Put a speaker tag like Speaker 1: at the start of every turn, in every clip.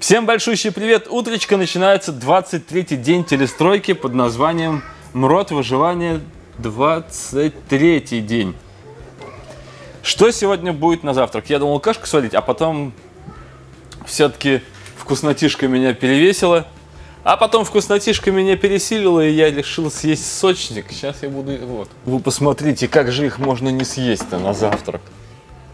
Speaker 1: Всем большущий привет! Утречка начинается 23-й день телестройки под названием МРОД выживание 23 день. Что сегодня будет на завтрак? Я думал кашку сварить, а потом все-таки вкуснотишка меня перевесила. А потом вкуснотишка меня пересилила, и я решил съесть сочник. Сейчас я буду... Вот. Вы посмотрите, как же их можно не съесть-то на завтрак.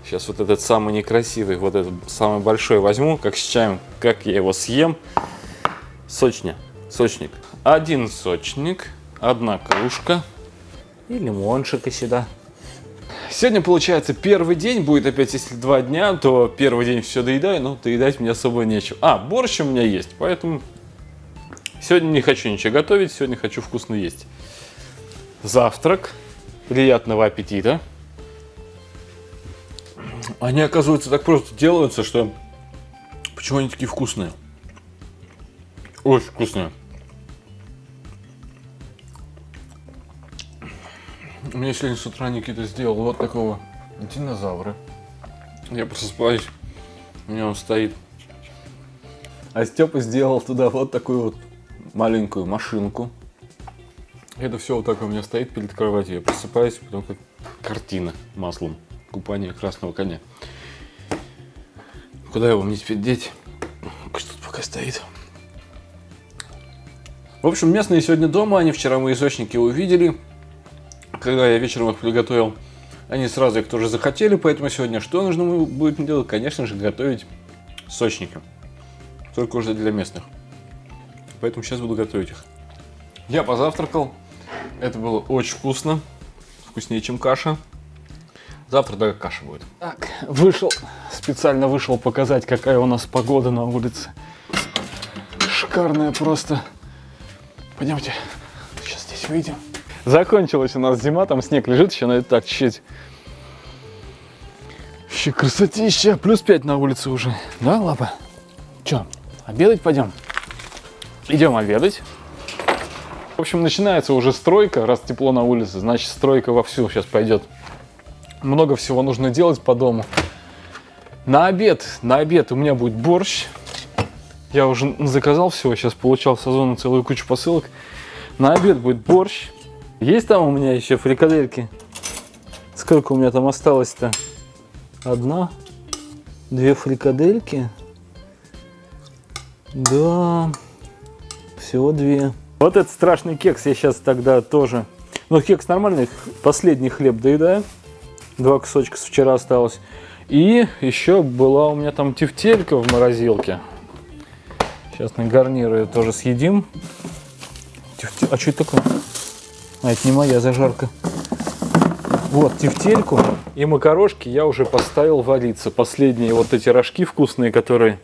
Speaker 1: Сейчас вот этот самый некрасивый, вот этот самый большой возьму, как с чаем, как я его съем. Сочня, сочник. Один сочник, одна кружка и лимончика сюда. Сегодня, получается, первый день будет опять, если два дня, то первый день все доедаю, но доедать мне особо нечего. А, борщ у меня есть, поэтому сегодня не хочу ничего готовить, сегодня хочу вкусно есть. Завтрак, приятного аппетита. Они, оказывается, так просто делаются, что... Почему они такие вкусные? Очень вкусные. У меня сегодня с утра Никита сделал вот такого динозавра. Я просыпаюсь, у него он стоит. А Степа сделал туда вот такую вот маленькую машинку. Это все вот так у меня стоит перед кроватью. Я просыпаюсь, потом как картина маслом купание красного коня. Куда его мне теперь деть? Пусть тут пока стоит. В общем, местные сегодня дома, они вчера мои источники увидели. Когда я вечером их приготовил, они сразу их тоже захотели, поэтому сегодня что нужно будет делать? Конечно же, готовить сочники. Только уже для местных. Поэтому сейчас буду готовить их. Я позавтракал. Это было очень вкусно. Вкуснее, чем каша. Завтра даже каша будет. Так, вышел, специально вышел показать, какая у нас погода на улице. Шикарная просто. Пойдемте, сейчас здесь выйдем. Закончилась у нас зима, там снег лежит еще, но это так чуть-чуть. Вообще красотища. Плюс 5 на улице уже. Да, лапа? Че, обедать пойдем? Идем обедать. В общем, начинается уже стройка. Раз тепло на улице, значит стройка вовсю сейчас пойдет много всего нужно делать по дому. На обед, на обед у меня будет борщ. Я уже заказал всего, сейчас получал сезонно целую кучу посылок. На обед будет борщ. Есть там у меня еще фрикадельки? Сколько у меня там осталось-то? Одна, две фрикадельки. Да, всего две. Вот этот страшный кекс я сейчас тогда тоже. Но кекс нормальный, последний хлеб доедаю. Два кусочка с вчера осталось. И еще была у меня там тефтелька в морозилке. Сейчас на гарнир ее тоже съедим. Тефтель... А что это такое? А, это не моя зажарка. Вот, тефтельку и макарошки я уже поставил вариться. Последние вот эти рожки вкусные, которые...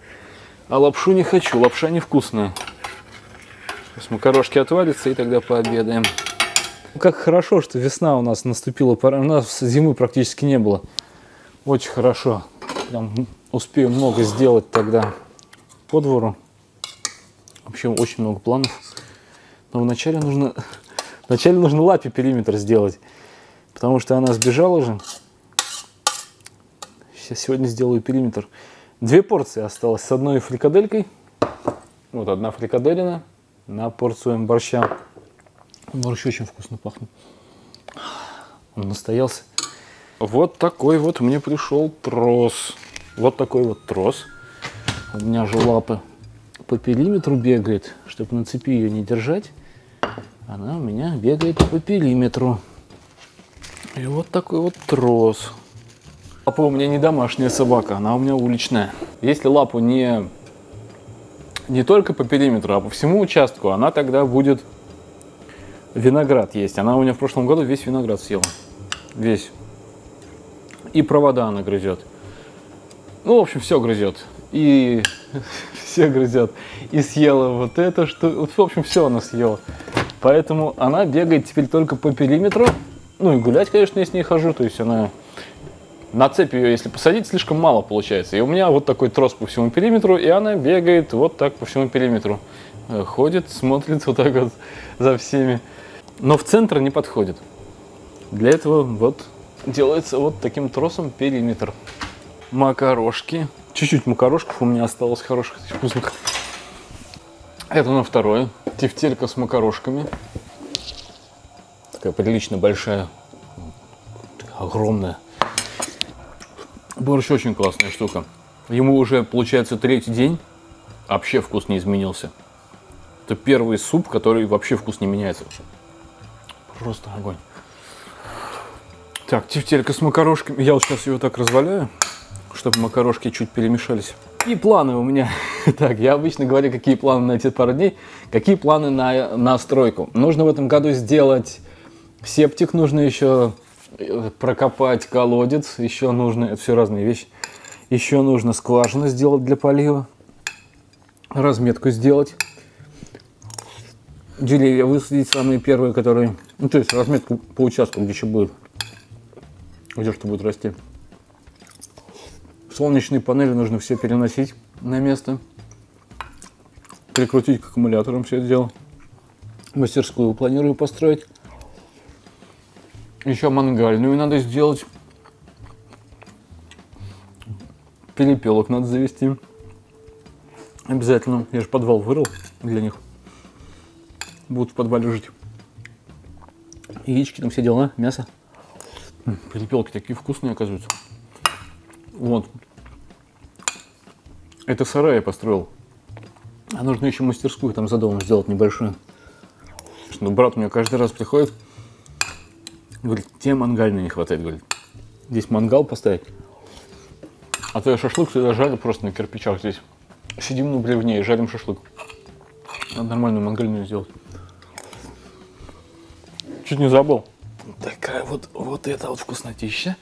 Speaker 1: А лапшу не хочу, лапша невкусная. Сейчас макарошки отвалятся и тогда пообедаем. Как хорошо, что весна у нас наступила. У нас зимы практически не было. Очень хорошо. Прям успею много сделать тогда по двору. Вообще очень много планов. Но вначале нужно, вначале нужно лапе периметр сделать. Потому что она сбежала же. Сейчас сегодня сделаю периметр. Две порции осталось с одной фрикаделькой. Вот одна фрикаделина на порцию борща. Борщ очень вкусно пахнет. Он настоялся. Вот такой вот мне пришел трос. Вот такой вот трос. У меня же лапа по периметру бегает, чтобы на цепи ее не держать. Она у меня бегает по периметру. И вот такой вот трос. Лапа у меня не домашняя собака, она у меня уличная. Если лапу не, не только по периметру, а по всему участку, она тогда будет Виноград есть. Она у меня в прошлом году весь виноград съела. Весь. И провода она грызет. Ну, в общем, все грызет. И все грызет. И съела вот это, что... В общем, все она съела. Поэтому она бегает теперь только по периметру. Ну и гулять, конечно, я с ней хожу. То есть она... На цепь ее, если посадить, слишком мало получается. И у меня вот такой трос по всему периметру, и она бегает вот так по всему периметру. Э, ходит, смотрит вот так вот за всеми но в центр не подходит. Для этого вот делается вот таким тросом периметр. макарошки. Чуть-чуть макарошков у меня осталось хороших, вкусных. Это на второе. Тефтелька с макарошками. Такая прилично большая. Огромная. Борщ очень классная штука. Ему уже, получается, третий день. Вообще вкус не изменился. Это первый суп, который вообще вкус не меняется. Просто огонь. Так, тефтелька с макарошками. Я вот сейчас ее так разваляю, чтобы макарошки чуть перемешались. И планы у меня. Так, я обычно говорю, какие планы на эти пару дней. Какие планы на, на стройку. Нужно в этом году сделать септик, нужно еще э, прокопать колодец, еще нужно, это все разные вещи. Еще нужно скважину сделать для полива, разметку сделать, деревья высадить самые первые, которые, ну то есть разметку по участку, где еще будет где что будет расти. Солнечные панели нужно все переносить на место. Прикрутить к аккумуляторам все это дело. Мастерскую планирую построить. Еще мангальную надо сделать. Перепелок надо завести. Обязательно. Я же подвал вырыл для них. Будут в подвале жить. Яички там все дела, мясо. Перепелки такие вкусные, оказываются. Вот. Это сарай я построил. А нужно еще мастерскую там за домом сделать небольшую. Ну, брат у меня каждый раз приходит, говорит, тебе мангальной не хватает, говорит. Здесь мангал поставить. А то я шашлык всегда жарю просто на кирпичах здесь. Сидим на бревне и жарим шашлык. Надо нормальную мангальную сделать. Чуть не забыл такая вот, вот эта вот вкуснотища.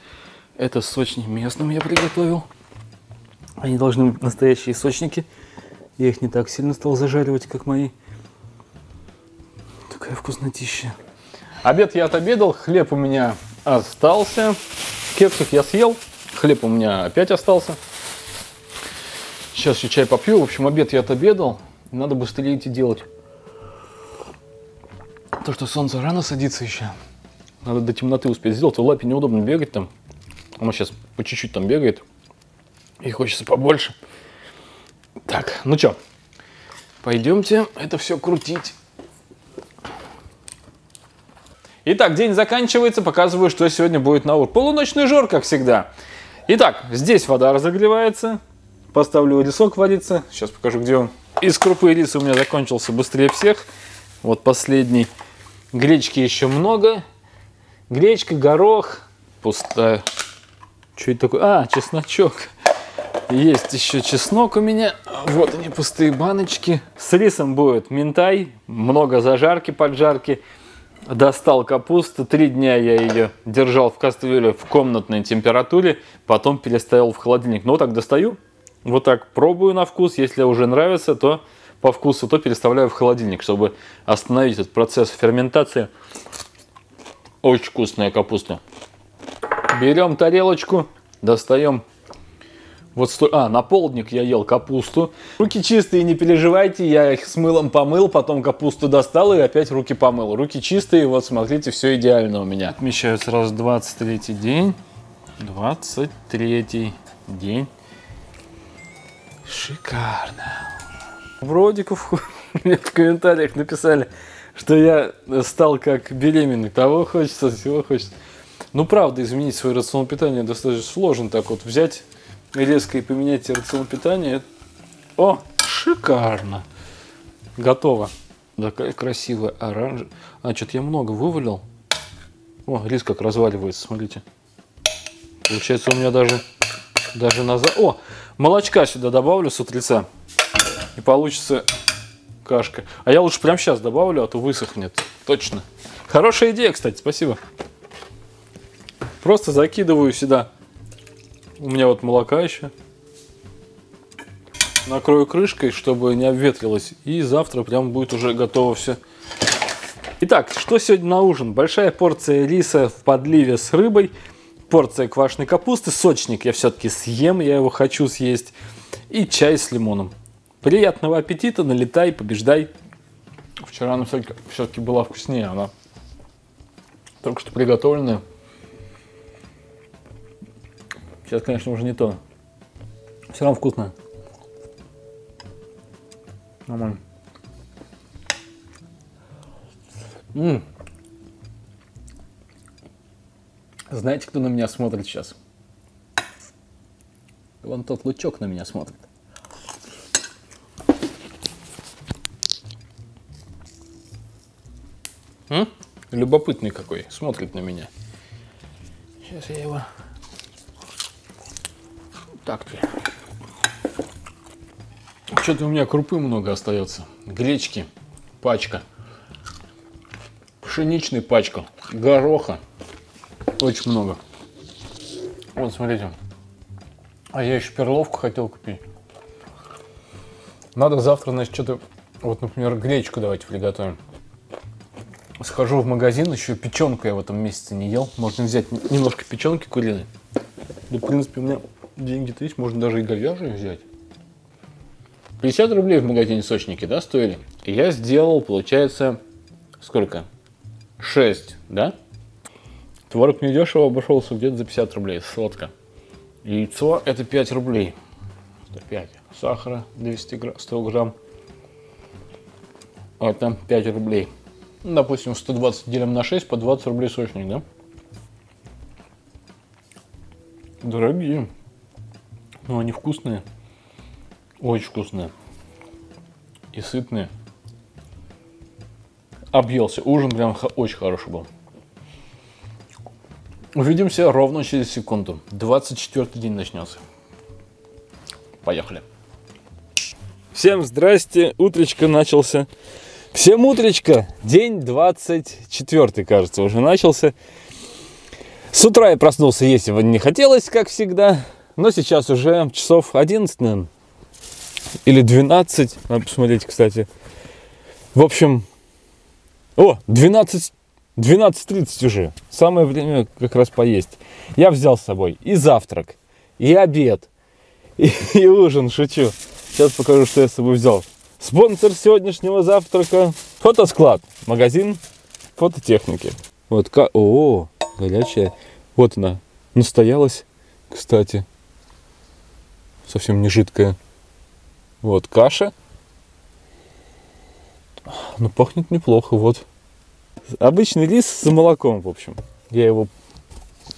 Speaker 1: Это сочник местным я приготовил. Они должны быть настоящие сочники. Я их не так сильно стал зажаривать, как мои. Такая вкуснотища. Обед я отобедал, хлеб у меня остался. Кексов я съел, хлеб у меня опять остался. Сейчас еще чай попью. В общем, обед я отобедал. Надо быстрее идти делать. То, что солнце рано садится еще. Надо до темноты успеть сделать. В лапе неудобно бегать там. Она сейчас по чуть-чуть там бегает. И хочется побольше. Так, ну что, пойдемте это все крутить. Итак, день заканчивается, показываю, что сегодня будет на ур. Полуночный жор, как всегда. Итак, здесь вода разогревается. Поставлю рисок водиться. Сейчас покажу, где он. Из крупы рис у меня закончился быстрее всех. Вот последний. Гречки еще много. Гречка, горох, пустая. Что это такое? А, чесночок. Есть еще чеснок у меня. Вот они, пустые баночки. С рисом будет минтай, много зажарки, поджарки. Достал капусту. Три дня я ее держал в кастрюле в комнатной температуре. Потом переставил в холодильник. Ну, вот так достаю. Вот так пробую на вкус. Если уже нравится, то по вкусу, то переставляю в холодильник, чтобы остановить этот процесс ферментации. Очень вкусная капуста. Берем тарелочку, достаем вот сто... А, на полдник я ел капусту. Руки чистые, не переживайте, я их с мылом помыл, потом капусту достал и опять руки помыл. Руки чистые, вот смотрите, все идеально у меня. Отмечаю сразу 23 день. 23 день. Шикарно. Бродиков мне в комментариях написали, что я стал как беременный. Того хочется, всего хочется. Ну, правда, изменить свое рацион питания достаточно сложно. Так вот, взять резко и поменять рацион питания. О, шикарно. Готово. Такая красивая оранжевая. А, что-то я много вывалил. О, рис как разваливается, смотрите. Получается, у меня даже, даже назад... О, молочка сюда добавлю с утреца. И получится кашка. А я лучше прямо сейчас добавлю, а то высохнет. Точно. Хорошая идея, кстати, спасибо. Просто закидываю сюда. У меня вот молока еще. Накрою крышкой, чтобы не обветрилось. И завтра прям будет уже готово все. Итак, что сегодня на ужин? Большая порция риса в подливе с рыбой. Порция квашеной капусты. Сочник я все-таки съем, я его хочу съесть. И чай с лимоном. Приятного аппетита, налетай, побеждай. Вчера она все-таки была вкуснее, она только что приготовленная. Сейчас, конечно, уже не то. Все равно вкусно. Нормально. М. Знаете, кто на меня смотрит сейчас? Вон тот лучок на меня смотрит. М? Любопытный какой, смотрит на меня. Сейчас я его... Так ты. Что-то у меня крупы много остается. Гречки, пачка. Пшеничный пачка. Гороха. Очень много. Вот, смотрите. А я еще перловку хотел купить. Надо завтра, значит, что-то... Вот, например, гречку давайте приготовим. Схожу в магазин, еще печенку я в этом месяце не ел. Можно взять немножко печенки куриной. Да, в принципе, у меня деньги-то есть, можно даже и говяжьи взять. 50 рублей в магазине сочники, да, стоили? Я сделал, получается, сколько? 6, да? Творог мне дешево обошелся где-то за 50 рублей, сладко. Яйцо это 5 рублей. Это 5. Сахара 200 грамм, 100 грамм. Там 5 рублей. Ну, допустим, 120 делим на 6, по 20 рублей сочник, да? Дорогие. Но они вкусные. Очень вкусные. И сытные. Объелся. Ужин прям очень хороший был. Увидимся ровно через секунду. 24 день начнется. Поехали. Всем здрасте. Утречка начался. Всем утречка. День 24, кажется, уже начался. С утра я проснулся, если бы не хотелось, как всегда. Но сейчас уже часов 11, наверное. Или 12. Надо посмотреть, кстати. В общем... О, 12... 12.30 уже. Самое время как раз поесть. Я взял с собой и завтрак, и обед, и, и ужин, шучу. Сейчас покажу, что я с собой взял. Спонсор сегодняшнего завтрака – фотосклад, магазин фототехники. Вот, ка... о, горячая. Вот она, настоялась, кстати. Совсем не жидкая. Вот, каша. Ну, пахнет неплохо, вот. Обычный рис с молоком, в общем. Я его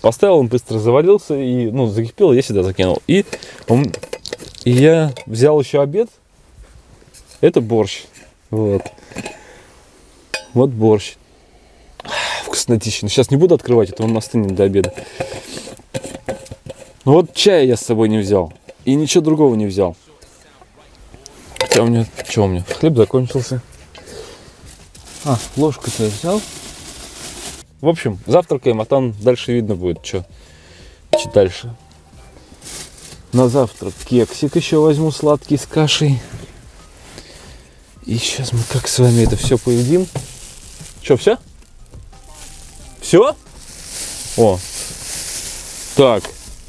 Speaker 1: поставил, он быстро заварился и, ну, закипел, я сюда закинул. И, он, и я взял еще обед. Это борщ. Вот. Вот борщ. Вкуснотищный. Сейчас не буду открывать, это он остынет до обеда. Ну вот чая я с собой не взял. И ничего другого не взял. Хотя у меня... Что у меня? Хлеб закончился. А, ложку-то я взял. В общем, завтракаем, а там дальше видно будет, что, дальше. На завтрак кексик еще возьму сладкий с кашей. И сейчас мы как с вами это все поедим. Что, все? Все? О. Так.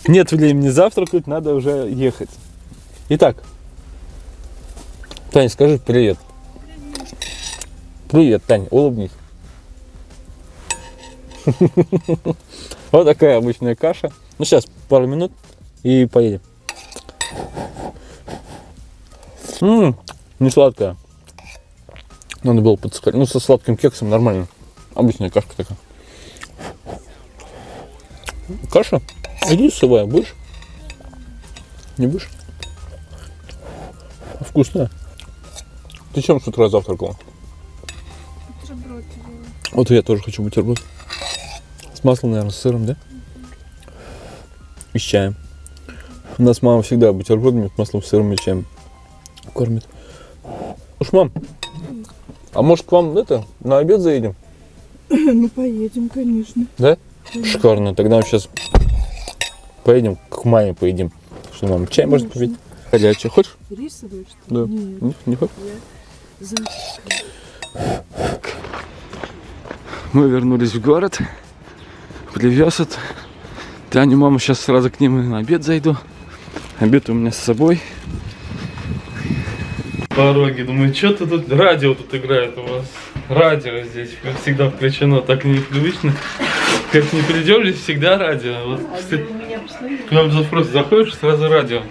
Speaker 1: Нет времени завтракать, надо уже ехать. Итак. Таня, скажи привет. Привет, Таня, улыбнись. Вот такая обычная каша. Ну, сейчас пару минут и поедем. Ммм, не сладкая. Надо было подсказать. Ну, со сладким кексом нормально. Обычная кашка такая. Каша? Иди сывая, будешь? Не будешь? Вкусная. Ты чем с утра завтракала? Вот я тоже хочу бутерброд. С маслом, наверное, с сыром, да? И с чаем. У нас мама всегда бутербродами с маслом, сыром и чаем кормит. Уж, мам, а может к вам это, на обед заедем?
Speaker 2: Ну, поедем, конечно.
Speaker 1: Да? Конечно. Шикарно. Тогда мы сейчас поедем к маме поедим. Что, мам, чай может попить? Горячий. Хочешь?
Speaker 2: Рисовый, что
Speaker 1: Да.
Speaker 2: Нет,
Speaker 1: Не, не хочешь?
Speaker 2: я за...
Speaker 1: Мы вернулись в город. Привез это. Таню, маму сейчас сразу к ним на обед зайду. Обед у меня с собой.
Speaker 3: Пороги, думаю, что то тут радио тут играет у вас. Радио здесь как всегда включено, так непривычно. Как не придешь, здесь всегда радио. Вот, кстати,
Speaker 2: меня постоянно.
Speaker 3: к нам просто заходишь, сразу радио.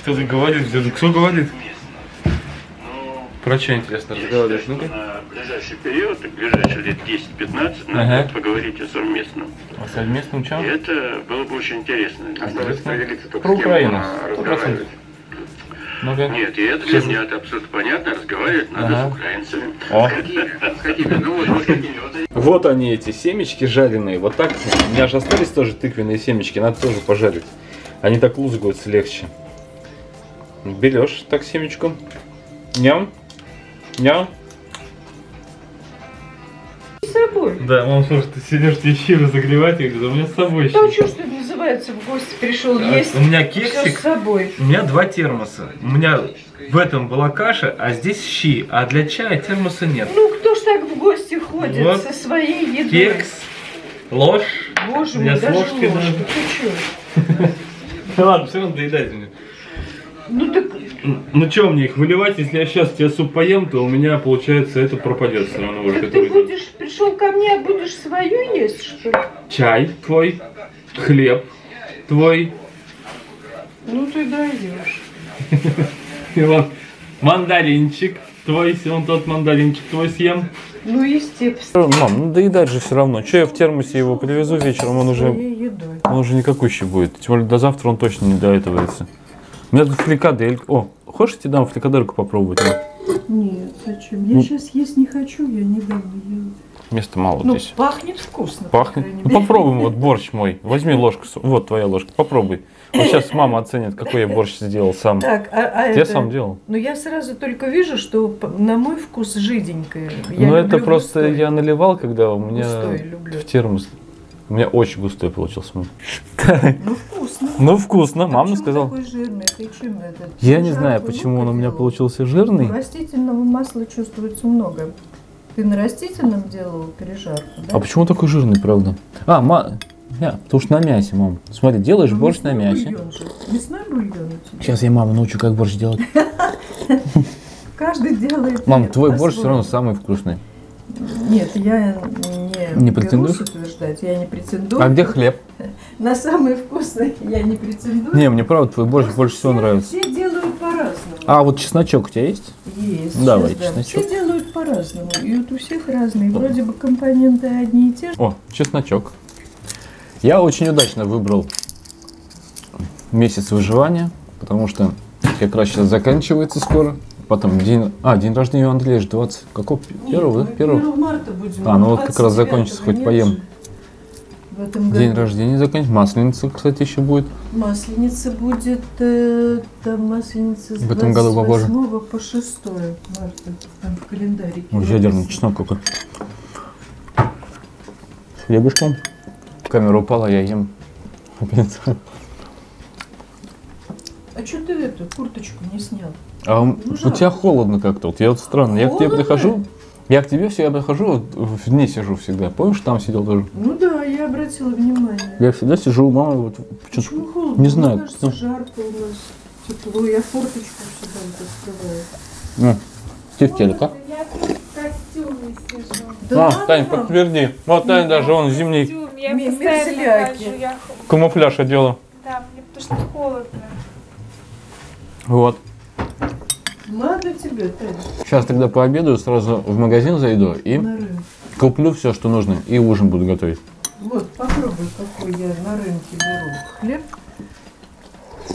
Speaker 3: Кто-то говорит, где-то- кто говорит? Про что интересно разговариваешь? Ну-ка.
Speaker 4: На ближайший период, ближайшие лет 10-15, надо
Speaker 3: Ага.
Speaker 4: поговорить о совместном.
Speaker 3: А совместным чем?
Speaker 4: И это было бы очень интересно.
Speaker 3: Про Украину. Сто процентов. Ну-ка.
Speaker 4: Нет, и это для меня это абсолютно понятно. Разговаривать надо
Speaker 3: Ага.
Speaker 4: с украинцами.
Speaker 3: О.
Speaker 4: Хотите, ну вот, вот. Вот
Speaker 3: они, эти семечки жареные. Вот так. У меня же остались тоже тыквенные семечки, надо тоже пожарить. Они так лузгаются легче. Берешь так семечку. Ням. Ням.
Speaker 5: С собой.
Speaker 3: Да, мам, слушай, ты сидишь эфир разогревать, я говорю, да у меня с собой
Speaker 5: Да
Speaker 3: еще.
Speaker 5: что, что называется, в гости пришел
Speaker 3: А,
Speaker 5: есть.
Speaker 3: У меня кексик,
Speaker 5: с собой.
Speaker 3: у меня два термоса. У меня в этом была каша, а здесь щи. А для чая термоса нет.
Speaker 5: Ну, кто ж так в гости ходит
Speaker 3: Вот.
Speaker 5: со своей едой?
Speaker 3: Кекс, ложь.
Speaker 5: Боже
Speaker 3: Я
Speaker 5: мой,
Speaker 3: с
Speaker 5: даже
Speaker 3: даже.
Speaker 5: Ты?
Speaker 3: Ну ладно, все равно доедайте мне.
Speaker 5: Ну так,
Speaker 3: Ну что мне их выливать, если я сейчас тебе суп поем, то у меня получается это пропадет все равно уже.
Speaker 5: так ты будешь, пришел ко мне, а будешь свою есть, что ли?
Speaker 3: Чай твой, хлеб твой,
Speaker 5: Ну ты даешь.
Speaker 3: и вот мандаринчик твой, если он тот мандаринчик твой съем.
Speaker 5: Ну, естественно.
Speaker 1: Мам, ну доедать же все равно. Че я в термосе его привезу вечером, он уже, он уже никакущий будет. Тем более до завтра он точно не доэтывается. У меня тут фрикаделька. О, хочешь, я тебе дам фрикадельку попробовать?
Speaker 2: Нет, зачем?
Speaker 1: Ну.
Speaker 2: Я сейчас есть не хочу, я недавно ела.
Speaker 1: Места мало
Speaker 5: Ну,
Speaker 1: здесь.
Speaker 5: пахнет вкусно.
Speaker 1: Пахнет. Ну попробуем вот борщ мой. Возьми ложку. Вот твоя ложка. Попробуй. Вот сейчас мама оценит, какой я борщ сделал сам.
Speaker 5: Так, а, а
Speaker 1: Я
Speaker 5: это...
Speaker 1: сам делал.
Speaker 5: Ну, я сразу только вижу, что на мой вкус жиденькое. Я
Speaker 1: Ну это просто
Speaker 5: густой.
Speaker 1: я наливал, когда у меня
Speaker 5: Густой люблю.
Speaker 1: в термос. У меня очень густой получился.
Speaker 5: Ну, вкусно.
Speaker 1: Ну вкусно,
Speaker 5: А
Speaker 1: мама сказала.
Speaker 5: такой жирный? Ты чем это?
Speaker 1: Я не знаю, почему он у меня получился жирный.
Speaker 5: Растительного масла чувствуется много. Ты на растительном делал пережарку, да?
Speaker 1: А почему такой жирный, правда? А, ма... мя- потому что на мясе, мам. Смотри, делаешь
Speaker 5: Ну,
Speaker 1: борщ на мясе.
Speaker 5: бульон же. Мясной бульон.
Speaker 1: Сейчас я маму научу, как борщ делать.
Speaker 5: Каждый делает
Speaker 1: Мам, твой борщ все равно самый вкусный.
Speaker 5: Нет, я не,
Speaker 1: Не претендуешь?
Speaker 5: Утверждать, я не претендую.
Speaker 1: А где хлеб?
Speaker 5: На самый вкусный я не претендую.
Speaker 1: Не, мне правда твой борщ больше всего
Speaker 5: все-
Speaker 1: нравится.
Speaker 5: Все делают по-разному.
Speaker 1: А вот чесночок у тебя есть?
Speaker 5: Есть.
Speaker 1: Давай,
Speaker 5: сейчас,
Speaker 1: чесночок.
Speaker 5: Все делают по-разному. И вот у всех разные. Вроде бы компоненты одни и те же.
Speaker 1: О, чесночок. Я очень удачно выбрал месяц выживания, потому что как раз сейчас заканчивается скоро. Потом день... А, день рождения у Андрея же 20... Какого? Первого, да? Первого?
Speaker 5: 1 марта будем.
Speaker 1: А, ну вот как раз
Speaker 5: 29-го
Speaker 1: закончится, хоть поем.
Speaker 5: же. В этом году.
Speaker 1: День рождения заканчивается. Масленица, кстати, еще будет.
Speaker 5: Масленица будет, э, там масленица с
Speaker 1: В этом году попозже.
Speaker 5: 28 по 6 марта, там в календарике.
Speaker 1: Ой, ядерный чеснок какой. С хлебушком. Камера упала, я ем.
Speaker 5: А что ты эту курточку не снял?
Speaker 1: А у
Speaker 5: Ну,
Speaker 1: у тебя холодно как-то. Вот я вот странно. Я к тебе
Speaker 5: Холодно?
Speaker 1: прихожу. Я к тебе всегда прихожу, вот в дне сижу всегда. Помнишь, там сидел тоже?
Speaker 5: Ну да, я обратила внимание.
Speaker 1: Я всегда сижу у мамы. Вот, почему-
Speaker 5: Почему холодно?
Speaker 1: Не знаю,
Speaker 5: Мне кажется, жарко у нас. Тепло. Я форточку всегда вот открываю.
Speaker 1: Ну, ты в телека.
Speaker 6: Я в костюме сижу.
Speaker 5: Да
Speaker 1: а, Тань,
Speaker 5: вам?
Speaker 1: подтверди. Вот Тань даже он зимний
Speaker 6: Костюм, я постоянно хожу, я...
Speaker 1: камуфляж одела.
Speaker 6: Да, мне потому что холодно.
Speaker 1: Вот.
Speaker 5: Ладно тебе, Тань,
Speaker 1: Сейчас тогда пообедаю, сразу в магазин зайду и
Speaker 5: на
Speaker 1: куплю все, что нужно. И ужин буду готовить.
Speaker 5: Вот, попробуй, какой я на рынке беру. Хлеб.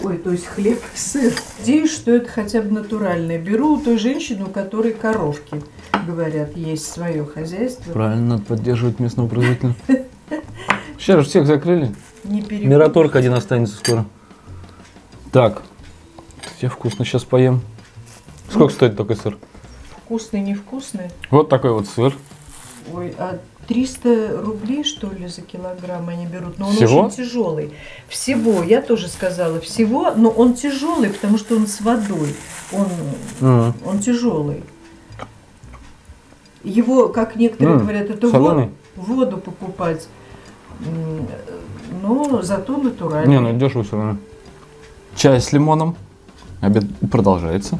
Speaker 5: Ой, то есть хлеб, сыр. Надеюсь, что это хотя бы натуральное. Беру у той женщины, у которой коровки, говорят, есть свое хозяйство.
Speaker 1: Правильно, надо поддерживать местного производителя. Сейчас же всех закрыли.
Speaker 5: Не.
Speaker 1: Мираторг один останется скоро. Так. Все вкусно сейчас поем. Сколько стоит такой сыр?
Speaker 5: Вкусный, невкусный.
Speaker 1: Вот такой вот сыр.
Speaker 5: Ой, а 300 рублей, что ли, за килограмм они берут? Но он
Speaker 1: Всего?
Speaker 5: очень тяжелый. Всего, я тоже сказала, всего, но он тяжелый, потому что он с водой. Он,
Speaker 1: М,
Speaker 5: он тяжелый. Его, как некоторые
Speaker 1: М,
Speaker 5: говорят, это
Speaker 1: соленый?
Speaker 5: воду, воду покупать. Но зато натурально.
Speaker 1: Не, ну дешево все равно. Чай с лимоном. Обед продолжается.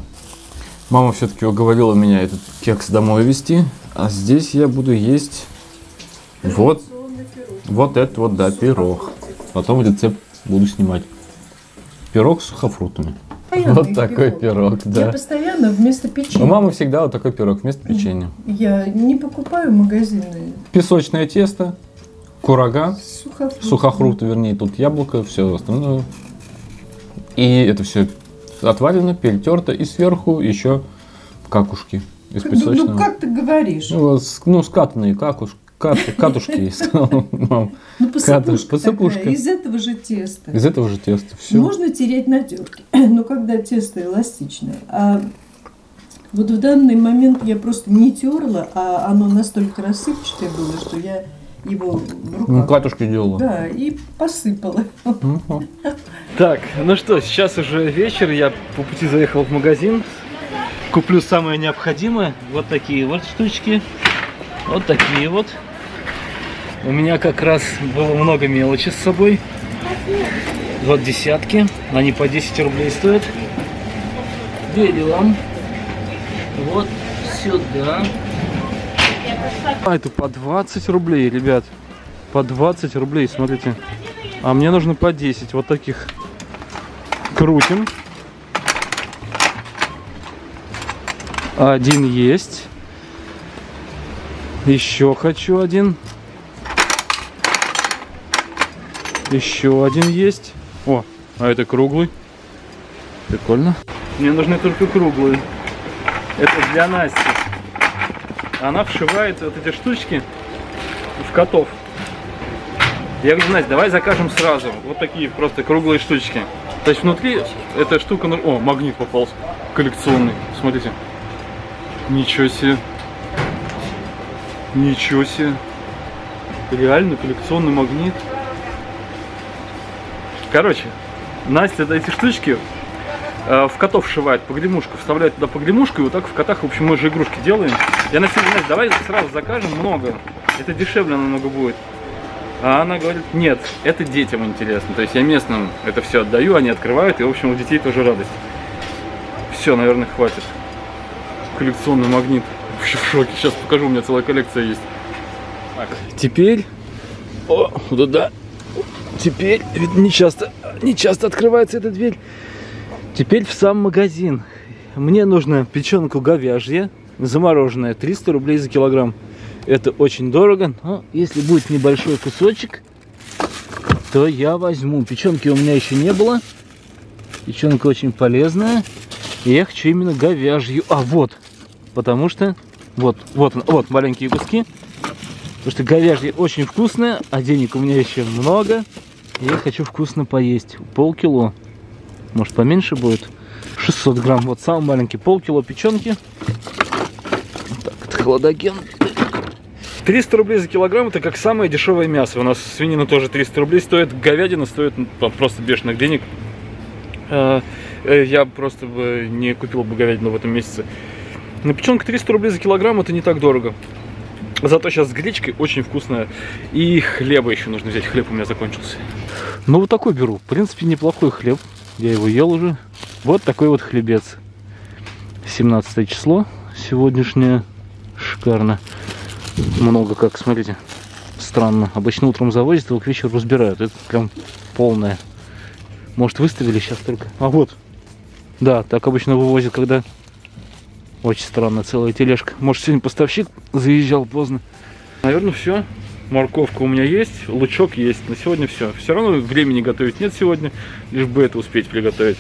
Speaker 1: Мама все-таки уговорила меня этот кекс домой везти. А здесь я буду есть вот, вот это вот, да, пирог. Потом рецепт буду снимать. Пирог с сухофруктами.
Speaker 5: постоянно
Speaker 7: Вот такой пирог,
Speaker 5: Я
Speaker 7: да.
Speaker 5: постоянно вместо
Speaker 7: У
Speaker 5: печенья.
Speaker 7: мамы всегда вот такой пирог вместо печенья.
Speaker 5: Я не покупаю магазины
Speaker 7: Песочное тесто, курага,
Speaker 5: сухофрукты.
Speaker 7: сухофрукты, вернее, тут яблоко, все остальное. И это все отварено, перетерто, и сверху еще какушки из
Speaker 5: Ну,
Speaker 7: песочного.
Speaker 5: ну как ты говоришь?
Speaker 7: Ну, ну, скатанные какуш, кат- катушки, мам.
Speaker 5: Ну, посыпушка
Speaker 7: посыпушка.
Speaker 5: такая, из этого же теста.
Speaker 7: Из этого же теста. Все.
Speaker 5: Можно тереть на терке, но когда тесто эластичное. А вот в данный момент я просто не терла, а оно настолько рассыпчатое было, что я его в руках...
Speaker 7: Ну, катушки делала.
Speaker 5: Да, и посыпала.
Speaker 7: Мгм.
Speaker 1: Так, ну что, сейчас уже вечер, я по пути заехал в магазин, куплю самое необходимое, вот такие вот штучки, вот такие вот. У меня как раз было много мелочи с собой, вот десятки, они по 10 рублей стоят. Берем, вот сюда. А это по 20 рублей, ребят, по 20 рублей, смотрите. А мне нужно по 10 вот таких. Крутим. Один есть. Еще хочу один. Еще один есть. О, а это круглый. Прикольно. Мне нужны только круглые. Это для Насти. Она вшивает вот эти штучки в котов. Я говорю, Настя, давай закажем сразу. Вот такие просто круглые штучки. То есть внутри эта штука... О, магнит попался. Коллекционный. Смотрите. Ничего себе. Ничего себе. Реально коллекционный магнит. Короче, Настя эти штучки э, в котов вшивает погремушку, вставляет туда погремушку, и вот так в котах, в общем, мы же игрушки делаем. Я Настя говорю, Настя, давай сразу закажем много. Это дешевле намного будет. А она говорит, нет, это детям интересно. То есть я местным это все отдаю, они открывают, и, в общем, у детей тоже радость. Все, наверное, хватит. Коллекционный магнит. Вообще в шоке. Сейчас покажу, у меня целая коллекция есть. Так, теперь... О, вот да. Теперь, ведь не часто, не часто открывается эта дверь. Теперь в сам магазин. Мне нужно печенку говяжья, замороженная, 300 рублей за килограмм. Это очень дорого, но если будет небольшой кусочек, то я возьму. Печенки у меня еще не было. Печенка очень полезная. И я хочу именно говяжью. А, вот. Потому что... Вот, вот, вот маленькие куски. Потому что говяжья очень вкусная, а денег у меня еще много. И я хочу вкусно поесть. Полкило. Может поменьше будет. 600 грамм. Вот самый маленький полкило печенки. Так, это холодоген. 300 рублей за килограмм это как самое дешевое мясо. У нас свинина тоже 300 рублей стоит, говядина стоит ну, просто бешеных денег. Э, э, Я просто бы не купил бы говядину в этом месяце. Но печенка 300 рублей за килограмм это не так дорого. Зато сейчас с гречкой очень вкусная. И хлеба еще нужно взять. Хлеб у меня закончился. Ну вот такой беру. В принципе, неплохой хлеб. Я его ел уже. Вот такой вот хлебец. 17 число сегодняшнее. Шикарно. Много как, смотрите. Странно. Обычно утром завозят, его к вечеру разбирают. Это прям полное. Может выставили сейчас только. А вот. Да, так обычно вывозят, когда очень странно, целая тележка. Может, сегодня поставщик заезжал поздно. Наверное, все. Морковка у меня есть, лучок есть. На сегодня все. Все равно времени готовить нет сегодня, лишь бы это успеть приготовить.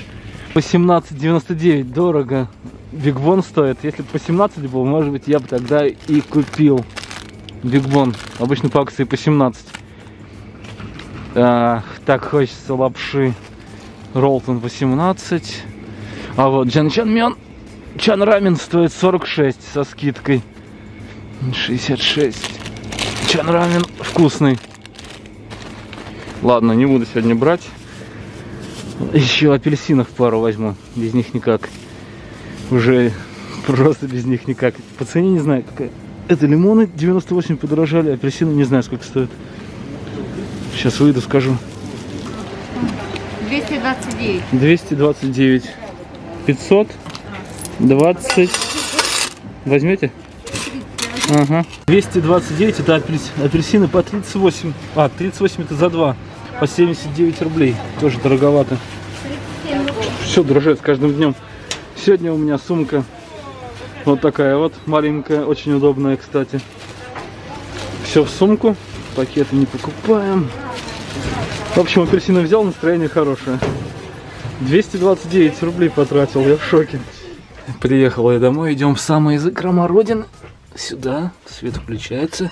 Speaker 1: 18,99 дорого. Бигбон стоит. Если бы по 17 был, может быть, я бы тогда и купил Бигбон. Обычно по акции по 17. Ах, так хочется лапши. Ролтон 18. А вот Джанчан Мён Чан рамен стоит 46 со скидкой. 66. Чан рамен вкусный. Ладно, не буду сегодня брать. Еще апельсинов пару возьму. Без них никак. Уже просто без них никак. По цене не знаю какая. Это лимоны 98 подорожали, апельсины не знаю сколько стоят. Сейчас выйду, скажу.
Speaker 6: 229.
Speaker 1: 229. 500. 20. Возьмете? Ага. 229 это апельс- апельсины по 38. А, 38 это за 2. По 79 рублей. Тоже дороговато. все дорожает с каждым днем. Сегодня у меня сумка вот такая вот, маленькая, очень удобная, кстати. Все в сумку, пакеты не покупаем. В общем, апельсины взял, настроение хорошее. 229 рублей потратил, я в шоке. Приехал я домой, идем в самый язык Родины. Сюда, свет включается.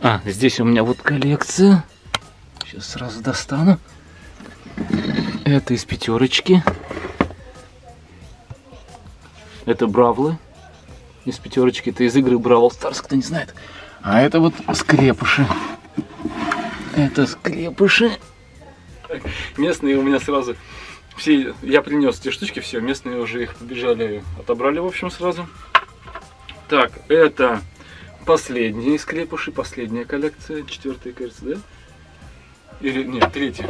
Speaker 1: А, здесь у меня вот коллекция. Сейчас сразу достану. Это из пятерочки. Это Бравлы из пятерочки. Это из игры Бравл Старс, кто не знает. А это вот скрепыши. Это скрепыши. Местные у меня сразу все, я принес эти штучки, все, местные уже их побежали, отобрали, в общем, сразу. Так, это последние скрепыши, последняя коллекция, четвертая, кажется, да? Или, нет, третья,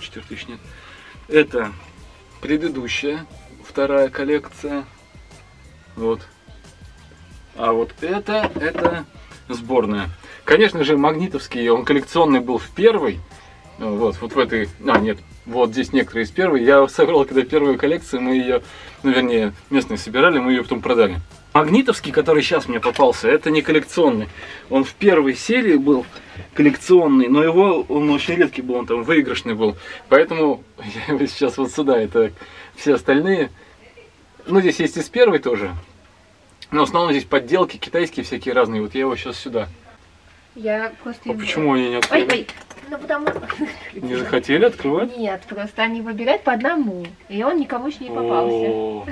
Speaker 1: четвертая еще нет. Это предыдущая, вторая коллекция, вот. А вот это, это сборная. Конечно же, магнитовский, он коллекционный был в первой, вот, вот в этой, а, нет, вот здесь некоторые из первой. Я собрал, когда первую коллекцию, мы ее, ну, вернее, местные собирали, мы ее потом продали. Магнитовский, который сейчас мне попался, это не коллекционный. Он в первой серии был коллекционный, но его он очень редкий был, он там выигрышный был. Поэтому я его сейчас вот сюда, это все остальные. Ну, здесь есть из первой тоже. Но в основном здесь подделки китайские всякие разные. Вот я его сейчас сюда.
Speaker 6: Я просто...
Speaker 1: А почему они не
Speaker 6: Ой,
Speaker 1: открыли?
Speaker 6: ой, ну потому...
Speaker 1: Не захотели открывать?
Speaker 6: Нет, просто они выбирают по одному, и он никому еще не попался.
Speaker 1: О,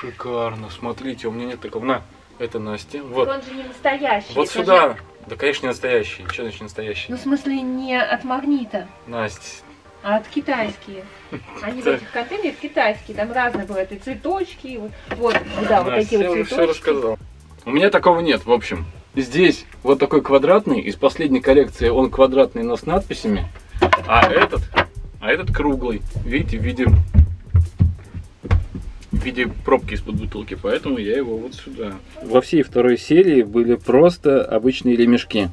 Speaker 1: шикарно. Смотрите, у меня нет такого. На, это Настя. Вот.
Speaker 6: Он же не настоящий.
Speaker 1: Вот сюда.
Speaker 6: же-
Speaker 1: Да, конечно, не настоящий. Что значит настоящий?
Speaker 6: Ну, в смысле, не от магнита,
Speaker 1: Настя.
Speaker 6: а от китайские. Они в
Speaker 1: Так.
Speaker 6: этих контейнерах китайские, там разные бывают, и цветочки, вот, вот, да, вот
Speaker 1: Настя,
Speaker 6: такие
Speaker 1: я
Speaker 6: вот
Speaker 1: уже все
Speaker 6: цветочки.
Speaker 1: рассказал. У меня такого нет, в общем. Здесь вот такой квадратный, из последней коллекции он квадратный, но с надписями. А этот, а этот круглый. Видите, в виде, в виде пробки из-под бутылки, поэтому я его вот сюда. Во всей второй серии были просто обычные ремешки.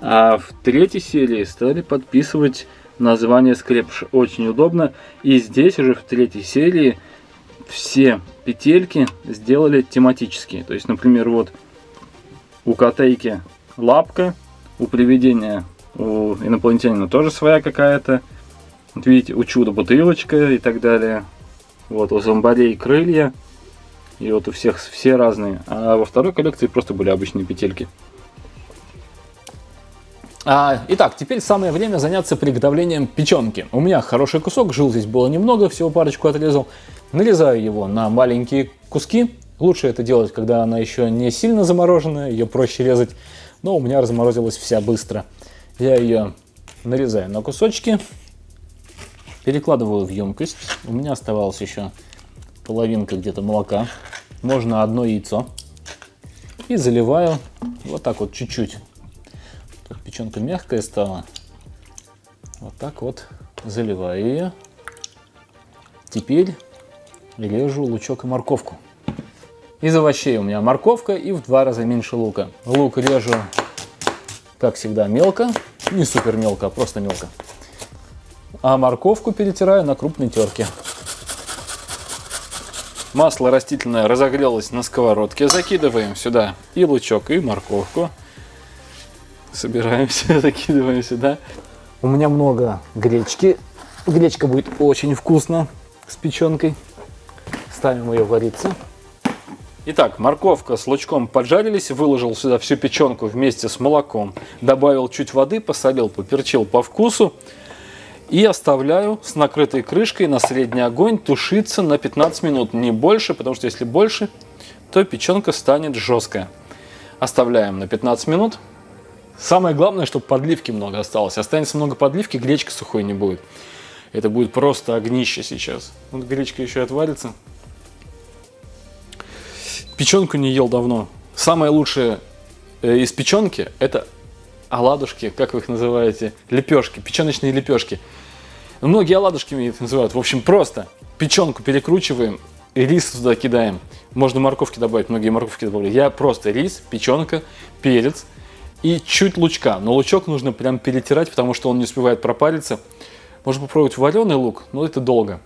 Speaker 1: А в третьей серии стали подписывать название скрепыш. Очень удобно. И здесь уже в третьей серии все петельки сделали тематические. То есть, например, вот у котейки лапка, у привидения, у инопланетянина тоже своя какая-то. Вот видите, у чуда бутылочка и так далее. Вот у зомбарей крылья. И вот у всех все разные. А во второй коллекции просто были обычные петельки. А, итак, теперь самое время заняться приготовлением печенки. У меня хороший кусок, жил здесь было немного, всего парочку отрезал. Нарезаю его на маленькие куски. Лучше это делать, когда она еще не сильно замороженная, ее проще резать. Но у меня разморозилась вся быстро. Я ее нарезаю на кусочки, перекладываю в емкость. У меня оставалась еще половинка где-то молока. Можно одно яйцо. И заливаю вот так вот чуть-чуть. Тут печенка мягкая стала. Вот так вот заливаю ее. Теперь режу лучок и морковку. Из овощей у меня морковка и в два раза меньше лука. Лук режу, как всегда, мелко. Не супер мелко, а просто мелко. А морковку перетираю на крупной терке. Масло растительное разогрелось на сковородке. Закидываем сюда и лучок, и морковку. Собираемся, закидываем сюда. У меня много гречки. Гречка будет очень вкусно с печенкой. Ставим ее вариться. Итак, морковка с лучком поджарились, выложил сюда всю печенку вместе с молоком, добавил чуть воды, посолил, поперчил по вкусу и оставляю с накрытой крышкой на средний огонь тушиться на 15 минут, не больше, потому что если больше, то печенка станет жесткая. Оставляем на 15 минут. Самое главное, чтобы подливки много осталось. Останется много подливки, гречка сухой не будет. Это будет просто огнище сейчас. Вот гречка еще отварится. Печенку не ел давно. Самое лучшее э, из печенки это оладушки, как вы их называете, лепешки, печеночные лепешки. Многие оладушками их называют. В общем, просто печенку перекручиваем, и рис туда кидаем. Можно морковки добавить, многие морковки добавляют. Я просто рис, печенка, перец и чуть лучка. Но лучок нужно прям перетирать, потому что он не успевает пропариться. Можно попробовать вареный лук, но это долго.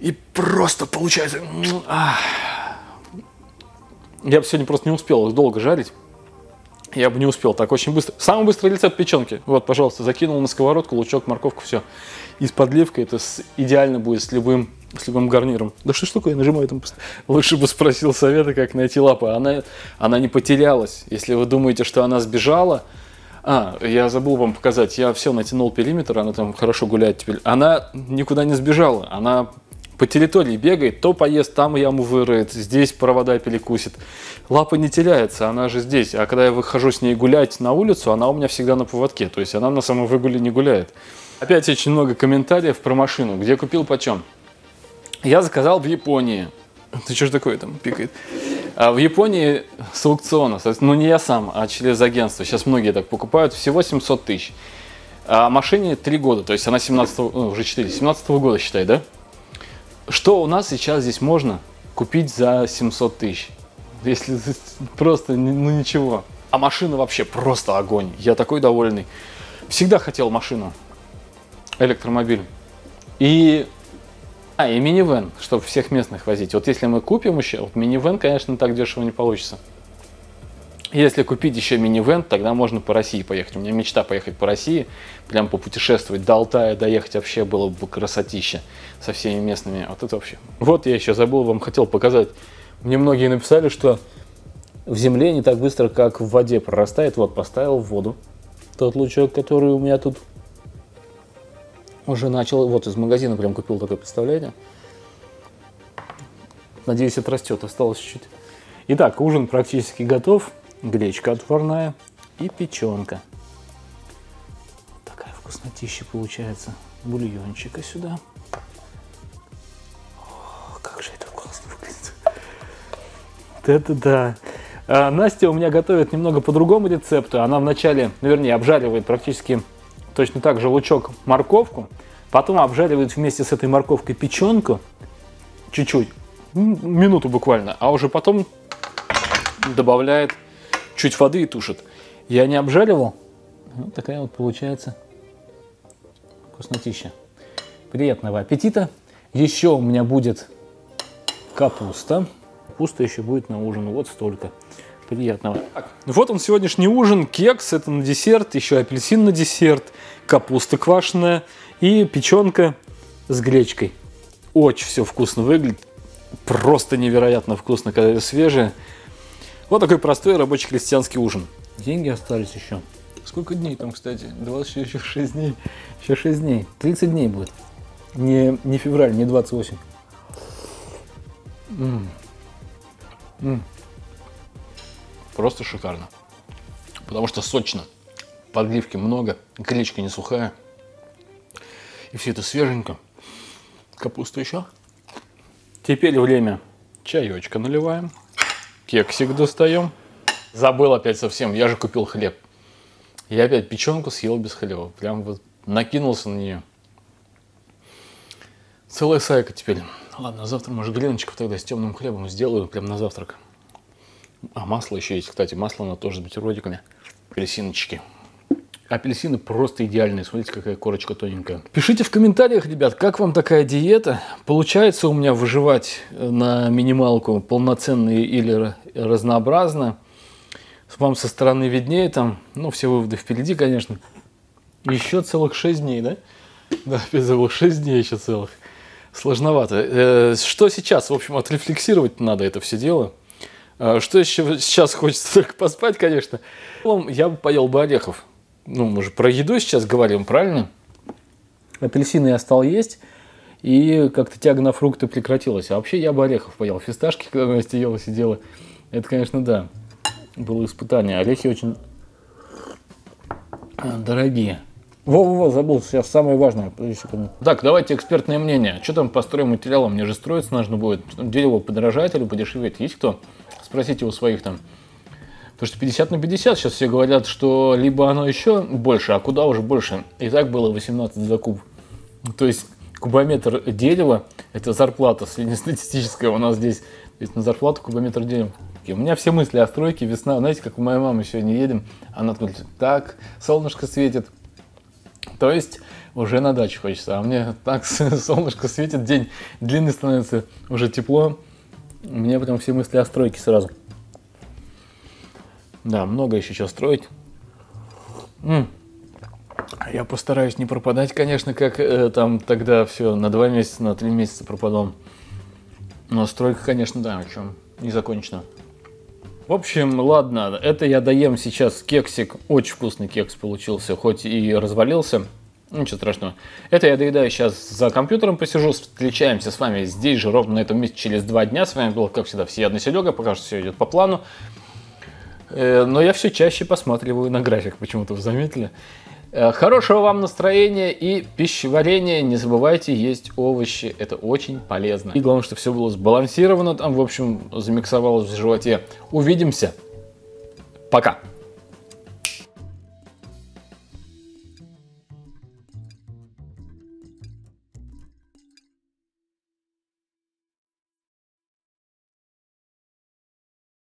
Speaker 1: И просто получается... ах. Я бы сегодня просто не успел их долго жарить. Я бы не успел так очень быстро. Самый быстрый рецепт печенки. Вот, пожалуйста, закинул на сковородку, лучок, морковку, все. И с подливкой это с- идеально будет с любым, с любым гарниром. Да что ж такое, я нажимаю там. пост- Лучше бы спросил совета, как найти лапы. Она, она не потерялась. Если вы думаете, что она сбежала, а, я забыл вам показать. Я все натянул периметр, она там хорошо гуляет теперь. Она никуда не сбежала. Она по территории бегает, то поест, там яму выроет, здесь провода перекусит. Лапа не теряется, она же здесь. А когда я выхожу с ней гулять на улицу, она у меня всегда на поводке. То есть она на самом выгуле не гуляет. Опять очень много комментариев про машину. Где купил, почем? Я заказал в Японии. Ты что ж такое там пикает? А в Японии с аукциона, ну не я сам, а через агентство. Сейчас многие так покупают. Всего 700 тысяч. А машине 3 года, то есть она 17 ну, уже 4, 17 года, считай, да? Что у нас сейчас здесь можно купить за 700 тысяч? Если просто, ну ничего. А машина вообще просто огонь. Я такой довольный. Всегда хотел машину. Электромобиль. И а, и минивэн, чтобы всех местных возить. Вот если мы купим еще, вот минивэн, конечно, так дешево не получится. Если купить еще минивэн, тогда можно по России поехать. У меня мечта поехать по России, прям попутешествовать до Алтая, доехать вообще было бы красотища со всеми местными. Вот это вообще. Вот я еще забыл, вам хотел показать. Мне многие написали, что в земле не так быстро, как в воде прорастает. Вот, поставил в воду тот лучок, который у меня тут уже начал. Вот из магазина прям купил такое представление. Надеюсь, это растет, осталось чуть-чуть. Итак, ужин практически готов. Гречка отварная и печенка. Такая вкуснотища получается. Бульончика сюда. О, как же это вкусно выглядит. Вот Это да. А, Настя у меня готовит немного по другому рецепту. Она вначале, ну, вернее, обжаривает практически точно так же лучок, морковку. Потом обжаривает вместе с этой морковкой печенку. Чуть-чуть. Минуту буквально. А уже потом добавляет чуть воды и тушит. Я не обжаривал. Вот такая вот получается вкуснотища. Приятного аппетита. Еще у меня будет капуста. Капуста еще будет на ужин. Вот столько. Приятного. Вот он сегодняшний ужин. Кекс, это на десерт. Еще апельсин на десерт. Капуста квашеная. И печенка с гречкой. Очень все вкусно выглядит. Просто невероятно вкусно, когда свежее. Вот такой простой рабочий крестьянский ужин. Деньги остались еще. Сколько дней там, кстати? 20, еще 6 дней. Еще 6 дней. 30 дней будет. Не, не февраль, не 28. М. М. Просто шикарно. Потому что сочно. Подливки много, гречка не сухая. И все это свеженько. Капусту еще. Теперь время чаечка наливаем. Кексик достаем. Забыл опять совсем, я же купил хлеб. Я опять печенку съел без хлеба. Прям вот накинулся на нее. Целая сайка теперь. Ладно, завтра, может, греночков тогда с темным хлебом сделаю, прям на завтрак. А масло еще есть, кстати, масло оно тоже с бутербродиками. Апельсиночки. Апельсины просто идеальные. Смотрите, какая корочка тоненькая. Пишите в комментариях, ребят, как вам такая диета? Получается у меня выживать на минималку полноценно или ра- разнообразно? Вам со стороны виднее там, ну, все выводы впереди, конечно. Еще целых 6 дней, да? Да, забыл, 6 дней еще целых. Сложновато. Э, Что сейчас? В общем, отрефлексировать надо это все дело. А, Что еще сейчас хочется только поспать, конечно. Я бы поел бы орехов. Ну, мы же про еду сейчас говорим, правильно? Апельсины я стал есть, и как-то тяга на фрукты прекратилась. А вообще я бы орехов поел. Фисташки, когда Настя ела, сидела. Это, конечно, да, было испытание. Орехи очень дорогие. Во-во-во, забыл, сейчас самое важное. Так, давайте экспертное мнение. Что там по стройматериалам? Мне же строиться нужно будет. Дерево подорожает или подешевеет? Есть кто? Спросите у своих там. Потому что 50 на 50 сейчас все говорят, что либо оно еще больше, а куда уже больше. И так было 18 за куб. То есть кубометр дерева – это зарплата среднестатистическая у нас здесь. То есть на зарплату кубометр дерева. И у меня все мысли о стройке, весна. Знаете, как у моей мамы сегодня едем, она говорит, так, солнышко светит, То есть уже на дачу хочется. А мне так солнышко светит, день длинный становится, уже тепло. Мне прям все мысли о стройке сразу. Да, много еще чего строить. М. Я постараюсь не пропадать, конечно, как э, там тогда все на два месяца, на три месяца пропадал. Но стройка, конечно, да, о чем не закончена. В общем, ладно, это я доем сейчас кексик. Очень вкусный кекс получился, хоть и развалился. Ничего страшного. Это я доедаю сейчас за компьютером посижу. Встречаемся с вами здесь же ровно на этом месте через два дня. С вами был, как всегда, всеядный Серега. Пока что все идет по плану. Э, Но я все чаще посматриваю на график, почему-то вы заметили. Э, Хорошего вам настроения и пищеварения. Не забывайте есть овощи. Это очень полезно. И главное, что все было сбалансировано. Там, в общем, замиксовалось в животе. Увидимся. Пока.